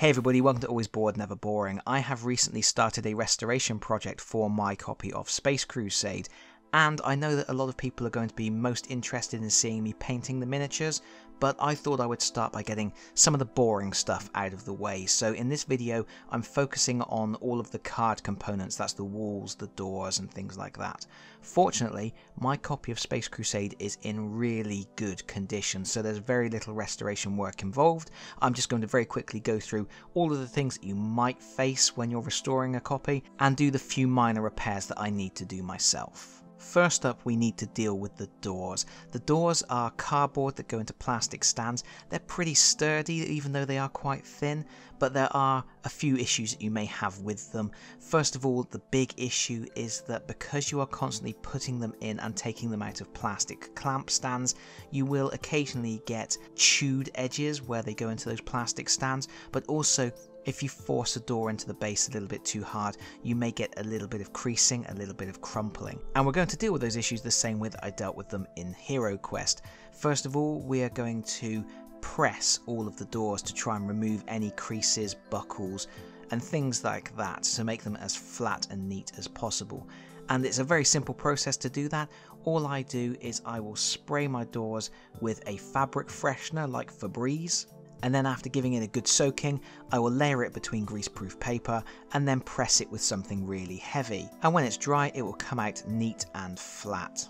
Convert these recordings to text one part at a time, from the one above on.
Hey everybody, welcome to Always Board, Never Boring. I have recently started a restoration project for my copy of Space Crusade, and I know that a lot of people are going to be most interested in seeing me painting the miniatures, but I thought I would start by getting some of the boring stuff out of the way. So in this video, I'm focusing on all of the card components, that's the walls, the doors, and things like that. Fortunately, my copy of Space Crusade is in really good condition, so there's very little restoration work involved. I'm just going to very quickly go through all of the things that you might face when you're restoring a copy, and do the few minor repairs that I need to do myself. First up, we need to deal with the doors. The doors are cardboard that go into plastic stands. They're pretty sturdy, even though they are quite thin, but there are a few issues that you may have with them. First of all, the big issue is that because you are constantly putting them in and taking them out of plastic clamp stands, you will occasionally get chewed edges where they go into those plastic stands, but also if you force a door into the base a little bit too hard, you may get a little bit of creasing, a little bit of crumpling. And we're going to deal with those issues the same way that I dealt with them in Hero Quest. First of all, we are going to press all of the doors to try and remove any creases, buckles, and things like that to make them as flat and neat as possible. And it's a very simple process to do that. All I do is I will spray my doors with a fabric freshener like Febreze and then after giving it a good soaking, I will layer it between greaseproof paper and then press it with something really heavy. And when it's dry, it will come out neat and flat.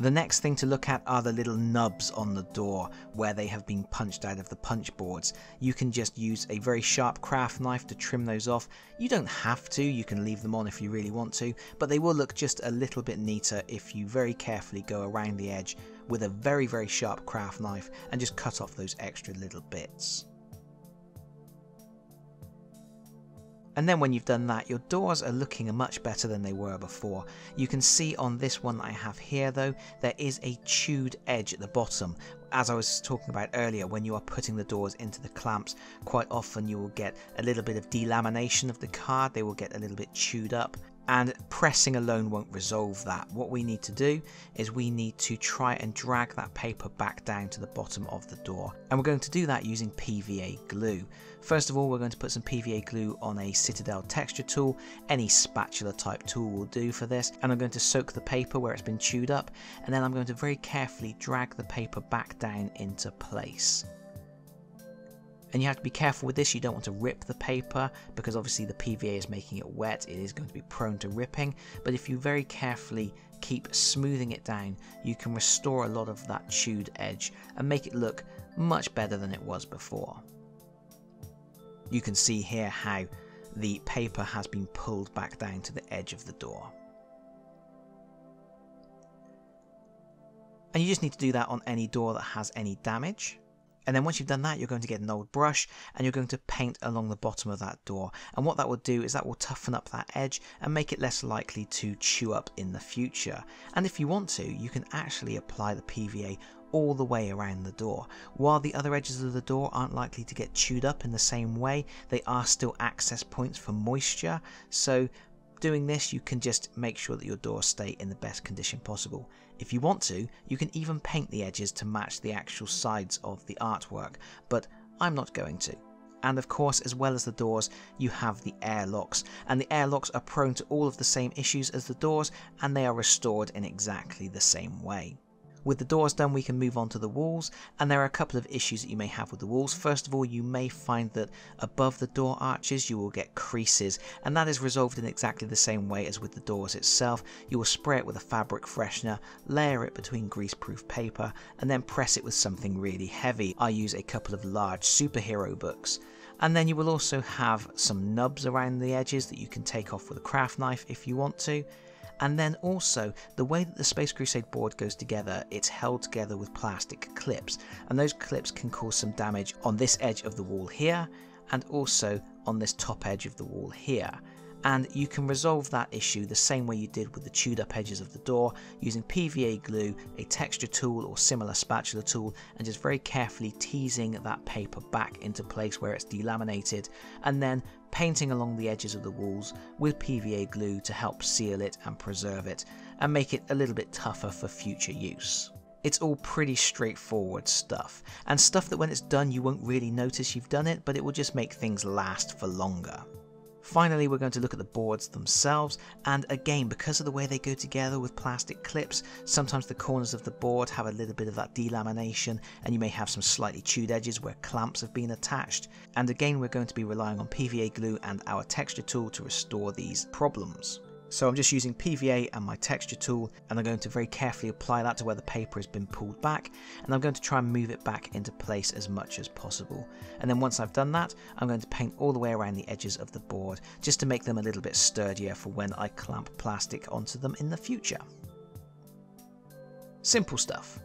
The next thing to look at are the little nubs on the door where they have been punched out of the punch boards. You can just use a very sharp craft knife to trim those off. You don't have to, you can leave them on if you really want to, but they will look just a little bit neater if you very carefully go around the edge with a very very sharp craft knife and just cut off those extra little bits. And then when you've done that, your doors are looking much better than they were before. You can see on this one that I have here though, there is a chewed edge at the bottom. As I was talking about earlier, when you are putting the doors into the clamps, quite often you will get a little bit of delamination of the card, they will get a little bit chewed up and pressing alone won't resolve that. What we need to do is we need to try and drag that paper back down to the bottom of the door and we're going to do that using PVA glue. First of all we're going to put some PVA glue on a Citadel texture tool, any spatula type tool will do for this and I'm going to soak the paper where it's been chewed up and then I'm going to very carefully drag the paper back down into place. And you have to be careful with this, you don't want to rip the paper because obviously the PVA is making it wet, it is going to be prone to ripping, but if you very carefully keep smoothing it down, you can restore a lot of that chewed edge and make it look much better than it was before. You can see here how the paper has been pulled back down to the edge of the door. And you just need to do that on any door that has any damage. And then once you've done that, you're going to get an old brush and you're going to paint along the bottom of that door. And what that will do is that will toughen up that edge and make it less likely to chew up in the future. And if you want to, you can actually apply the PVA all the way around the door. While the other edges of the door aren't likely to get chewed up in the same way, they are still access points for moisture. So doing this, you can just make sure that your doors stay in the best condition possible. If you want to, you can even paint the edges to match the actual sides of the artwork, but I'm not going to. And of course, as well as the doors, you have the airlocks, and the airlocks are prone to all of the same issues as the doors, and they are restored in exactly the same way. With the doors done, we can move on to the walls, and there are a couple of issues that you may have with the walls. First of all, you may find that above the door arches you will get creases, and that is resolved in exactly the same way as with the doors itself. You will spray it with a fabric freshener, layer it between greaseproof paper, and then press it with something really heavy. I use a couple of large superhero books. And then you will also have some nubs around the edges that you can take off with a craft knife if you want to. And then also, the way that the Space Crusade board goes together, it's held together with plastic clips, and those clips can cause some damage on this edge of the wall here, and also on this top edge of the wall here and you can resolve that issue the same way you did with the chewed up edges of the door using PVA glue, a texture tool or similar spatula tool and just very carefully teasing that paper back into place where it's delaminated and then painting along the edges of the walls with PVA glue to help seal it and preserve it and make it a little bit tougher for future use. It's all pretty straightforward stuff, and stuff that when it's done you won't really notice you've done it, but it will just make things last for longer. Finally, we're going to look at the boards themselves, and again, because of the way they go together with plastic clips, sometimes the corners of the board have a little bit of that delamination, and you may have some slightly chewed edges where clamps have been attached. And again, we're going to be relying on PVA glue and our texture tool to restore these problems. So I'm just using PVA and my texture tool and I'm going to very carefully apply that to where the paper has been pulled back and I'm going to try and move it back into place as much as possible. And then once I've done that, I'm going to paint all the way around the edges of the board just to make them a little bit sturdier for when I clamp plastic onto them in the future. Simple stuff.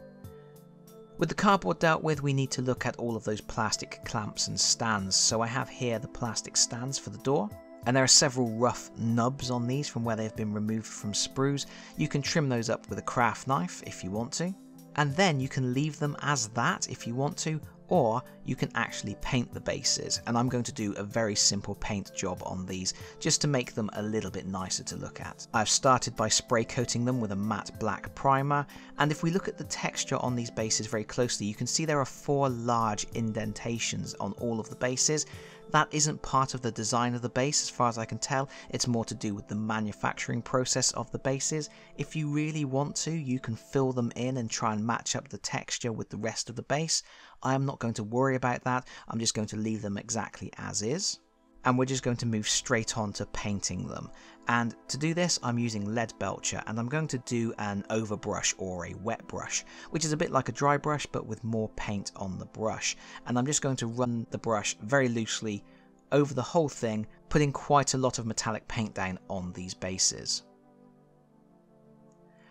With the cardboard dealt with, we need to look at all of those plastic clamps and stands. So I have here the plastic stands for the door and there are several rough nubs on these from where they've been removed from sprues. You can trim those up with a craft knife if you want to, and then you can leave them as that if you want to, or you can actually paint the bases and I'm going to do a very simple paint job on these just to make them a little bit nicer to look at. I've started by spray coating them with a matte black primer and if we look at the texture on these bases very closely you can see there are four large indentations on all of the bases that isn't part of the design of the base as far as I can tell, it's more to do with the manufacturing process of the bases. If you really want to, you can fill them in and try and match up the texture with the rest of the base. I am not going to worry about that, I'm just going to leave them exactly as is and we're just going to move straight on to painting them. And to do this, I'm using Leadbelcher and I'm going to do an overbrush or a wet brush, which is a bit like a dry brush but with more paint on the brush. And I'm just going to run the brush very loosely over the whole thing, putting quite a lot of metallic paint down on these bases.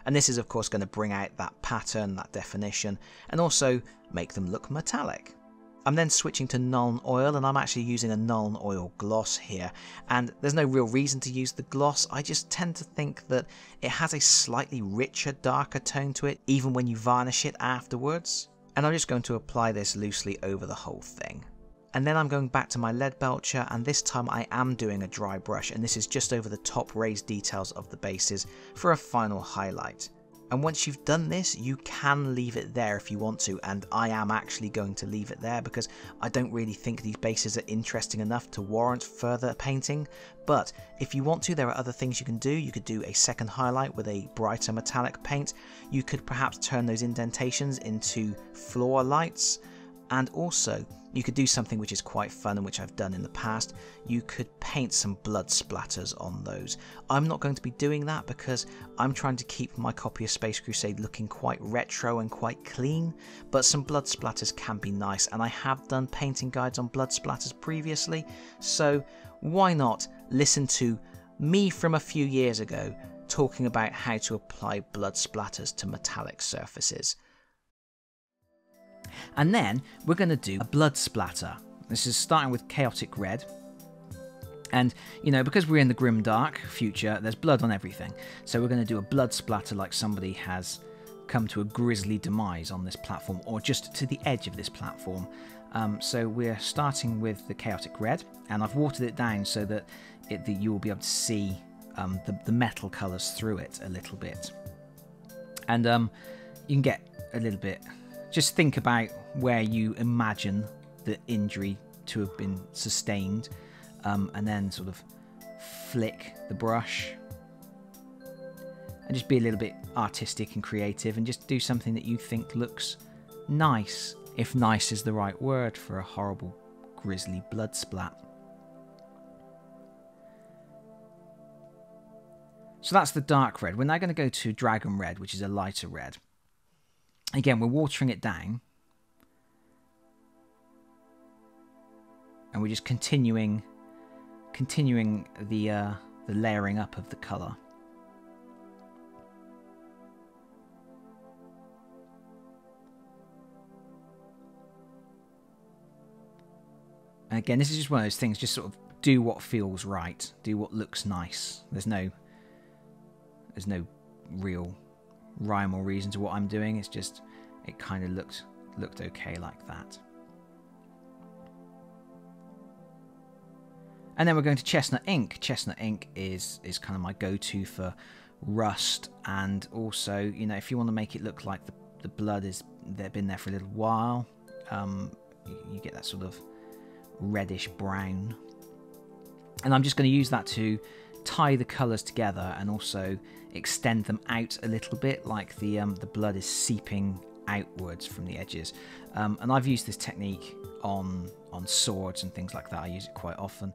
And this is of course going to bring out that pattern, that definition, and also make them look metallic. I'm then switching to Nuln Oil and I'm actually using a Nuln Oil gloss here and there's no real reason to use the gloss, I just tend to think that it has a slightly richer darker tone to it even when you varnish it afterwards. And I'm just going to apply this loosely over the whole thing. And then I'm going back to my Leadbelcher and this time I am doing a dry brush and this is just over the top raised details of the bases for a final highlight. And once you've done this, you can leave it there if you want to, and I am actually going to leave it there because I don't really think these bases are interesting enough to warrant further painting. But if you want to, there are other things you can do. You could do a second highlight with a brighter metallic paint. You could perhaps turn those indentations into floor lights. And also, you could do something which is quite fun and which I've done in the past. You could paint some blood splatters on those. I'm not going to be doing that because I'm trying to keep my copy of Space Crusade looking quite retro and quite clean, but some blood splatters can be nice and I have done painting guides on blood splatters previously, so why not listen to me from a few years ago talking about how to apply blood splatters to metallic surfaces. And then we're going to do a blood splatter. This is starting with Chaotic Red. And, you know, because we're in the grim dark future, there's blood on everything. So we're going to do a blood splatter like somebody has come to a grisly demise on this platform, or just to the edge of this platform. Um, so we're starting with the Chaotic Red, and I've watered it down so that, it, that you will be able to see um, the, the, metal colours through it a little bit. And um, you can get a little bit just think about where you imagine the injury to have been sustained, um, and then sort of flick the brush and just be a little bit artistic and creative and just do something that you think looks nice, if nice is the right word for a horrible, grisly blood splat. So that's the dark red. We're now going to go to dragon red, which is a lighter red. Again, we're watering it down. And we're just continuing continuing the uh, the layering up of the colour. And again, this is just one of those things, just sort of do what feels right, do what looks nice. There's no there's no real rhyme or reason to what I'm doing. It's just it kind of looked looked okay like that. And then we're going to Chestnut Ink. Chestnut Ink is is kind of my go-to for rust and also, you know, if you want to make it look like the, the blood is they've been there for a little while. Um, you get that sort of reddish brown. And I'm just going to use that to tie the colours together and also extend them out a little bit like the um, the blood is seeping outwards from the edges. Um, and I've used this technique on on swords and things like that. I use it quite often.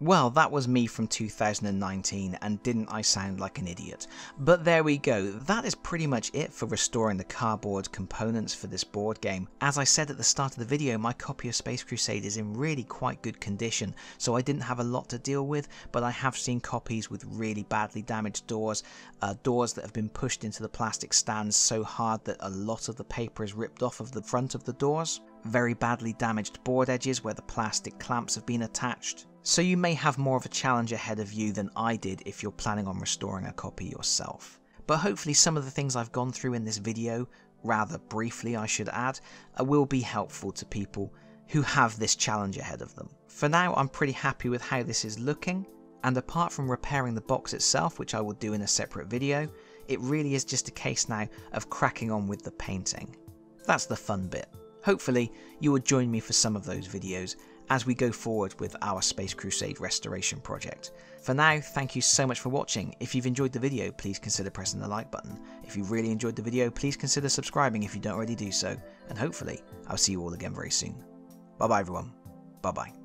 Well, that was me from 2019, and didn't I sound like an idiot? But there we go, that is pretty much it for restoring the cardboard components for this board game. As I said at the start of the video, my copy of Space Crusade is in really quite good condition, so I didn't have a lot to deal with, but I have seen copies with really badly damaged doors, uh, doors that have been pushed into the plastic stands so hard that a lot of the paper is ripped off of the front of the doors, very badly damaged board edges where the plastic clamps have been attached, so you may have more of a challenge ahead of you than I did if you're planning on restoring a copy yourself. But hopefully some of the things I've gone through in this video, rather briefly I should add, uh, will be helpful to people who have this challenge ahead of them. For now I'm pretty happy with how this is looking, and apart from repairing the box itself, which I will do in a separate video, it really is just a case now of cracking on with the painting. That's the fun bit. Hopefully you will join me for some of those videos as we go forward with our Space Crusade restoration project. For now, thank you so much for watching. If you've enjoyed the video, please consider pressing the like button. If you really enjoyed the video, please consider subscribing if you don't already do so, and hopefully, I'll see you all again very soon. Bye bye everyone. Bye bye.